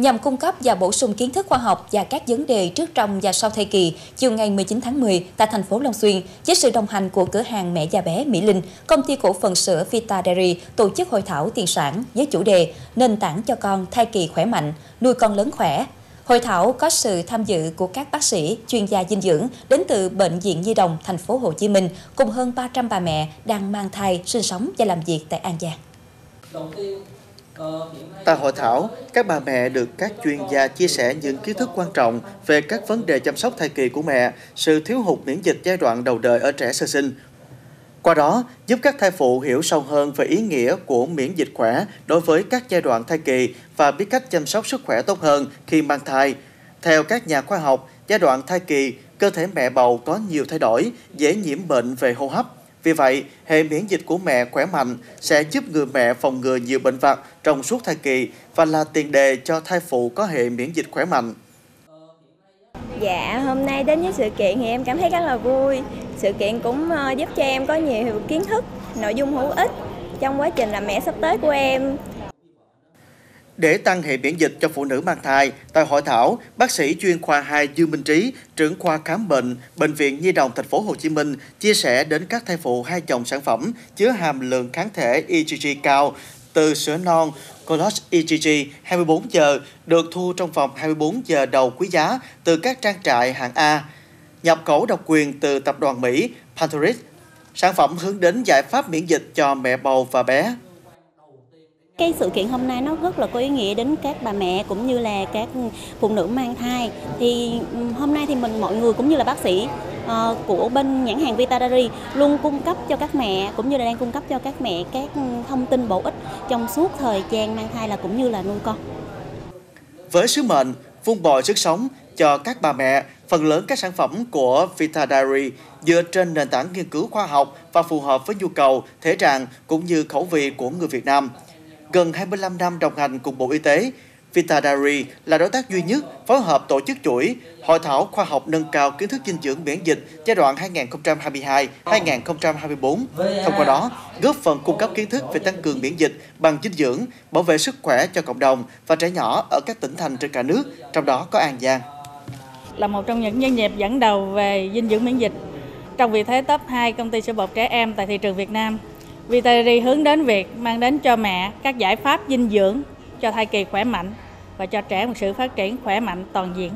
nhằm cung cấp và bổ sung kiến thức khoa học và các vấn đề trước trong và sau thai kỳ. Chiều ngày 19 tháng 10 tại thành phố Long Xuyên, với sự đồng hành của cửa hàng mẹ và bé Mỹ Linh, công ty cổ phần sữa Vita Dairy tổ chức hội thảo tiền sản với chủ đề nền tảng cho con thai kỳ khỏe mạnh, nuôi con lớn khỏe, Hội thảo có sự tham dự của các bác sĩ, chuyên gia dinh dưỡng đến từ Bệnh viện Nhi đồng thành phố Hồ Chí Minh cùng hơn 300 bà mẹ đang mang thai, sinh sống và làm việc tại An Giang. Tại hội thảo, các bà mẹ được các chuyên gia chia sẻ những kiến thức quan trọng về các vấn đề chăm sóc thai kỳ của mẹ, sự thiếu hụt miễn dịch giai đoạn đầu đời ở trẻ sơ sinh. Qua đó, giúp các thai phụ hiểu sâu hơn về ý nghĩa của miễn dịch khỏe đối với các giai đoạn thai kỳ và biết cách chăm sóc sức khỏe tốt hơn khi mang thai. Theo các nhà khoa học, giai đoạn thai kỳ, cơ thể mẹ bầu có nhiều thay đổi, dễ nhiễm bệnh về hô hấp, vì vậy, hệ miễn dịch của mẹ khỏe mạnh sẽ giúp người mẹ phòng ngừa nhiều bệnh vặt trong suốt thai kỳ và là tiền đề cho thai phụ có hệ miễn dịch khỏe mạnh. Dạ, hôm nay đến với sự kiện thì em cảm thấy rất là vui. Sự kiện cũng ờ, giúp cho em có nhiều kiến thức, nội dung hữu ích trong quá trình làm mẹ sắp tới của em. Để tăng hệ miễn dịch cho phụ nữ mang thai, tại hội thảo, bác sĩ chuyên khoa 2 Dương Minh Trí, trưởng khoa khám bệnh, bệnh viện Nhi đồng thành phố Hồ Chí Minh chia sẻ đến các thai phụ hai dòng sản phẩm chứa hàm lượng kháng thể IgG cao từ sữa non Colos IgG 24 giờ được thu trong vòng 24 giờ đầu quý giá từ các trang trại hạng A, nhập khẩu độc quyền từ tập đoàn Mỹ Pantheris. Sản phẩm hướng đến giải pháp miễn dịch cho mẹ bầu và bé. Cái sự kiện hôm nay nó rất là có ý nghĩa đến các bà mẹ cũng như là các phụ nữ mang thai. Thì hôm nay thì mình mọi người cũng như là bác sĩ uh, của bên nhãn hàng Vitadari luôn cung cấp cho các mẹ cũng như là đang cung cấp cho các mẹ các thông tin bổ ích trong suốt thời gian mang thai là cũng như là nuôi con. Với sứ mệnh vun bồi sức sống cho các bà mẹ, phần lớn các sản phẩm của Vita Dairy dựa trên nền tảng nghiên cứu khoa học và phù hợp với nhu cầu, thể trạng cũng như khẩu vị của người Việt Nam. Gần 25 năm đồng hành cùng Bộ Y tế, Vita là đối tác duy nhất phối hợp tổ chức chuỗi Hội thảo khoa học nâng cao kiến thức dinh dưỡng miễn dịch giai đoạn 2022-2024. Thông qua đó, góp phần cung cấp kiến thức về tăng cường miễn dịch bằng dinh dưỡng, bảo vệ sức khỏe cho cộng đồng và trẻ nhỏ ở các tỉnh thành trên cả nước, trong đó có An Giang. Là một trong những doanh nghiệp dẫn đầu về dinh dưỡng miễn dịch trong vị thế top 2 công ty sữa bột trẻ em tại thị trường Việt Nam. Vitari hướng đến việc mang đến cho mẹ các giải pháp dinh dưỡng cho thai kỳ khỏe mạnh và cho trẻ một sự phát triển khỏe mạnh toàn diện.